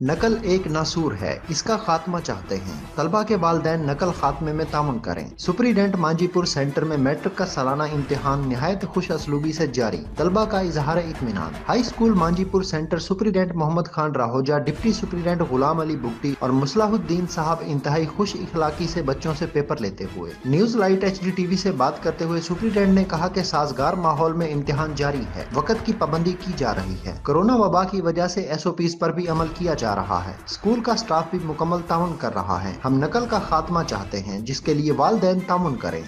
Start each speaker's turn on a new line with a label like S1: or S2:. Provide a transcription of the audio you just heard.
S1: नकल एक नासूर है, इसका खात्मा चाहते हैं। तलबा के वालदेन नकल खात्मे में ताउन करें। सुप्रीडेंट मांजीपुर सेंटर में मैट्रिक का सालाना इम्तिहान नहायत खुश असलूबी से जारी। तलबा का इजहार इतमान high school Manjipur centre superintendent Mohammad Khan Rahoja, deputy superintendent Ghulam Ali Bugti और मुसलाहुद्दीन साहब इंतहाई खुश इखलाकी से बच्चों से पेपर लेते हुए। न्यूज़ लाइट एच डी टीवी से बात करते हुए सुप्रीडेंट ने कहा की साजगार माहौल में इम्तिहान जारी है। वक्त की पाबंदी की जा रही है। कोरोना वबा की वजह ऐसी एस ओ पीज पर भी अमल किया जा रहा है। स्कूल का स्टाफ भी मुकम्मल ताउन कर रहा है। हम नकल का खात्मा चाहते हैं, जिसके लिए वालदेन ताउन करें।